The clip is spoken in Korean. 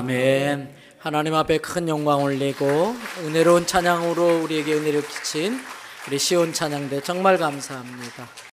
아멘. 하나님 앞에 큰 영광 올리고 은혜로운 찬양으로 우리에게 은혜를 끼친 우리 시온 찬양대 정말 감사합니다.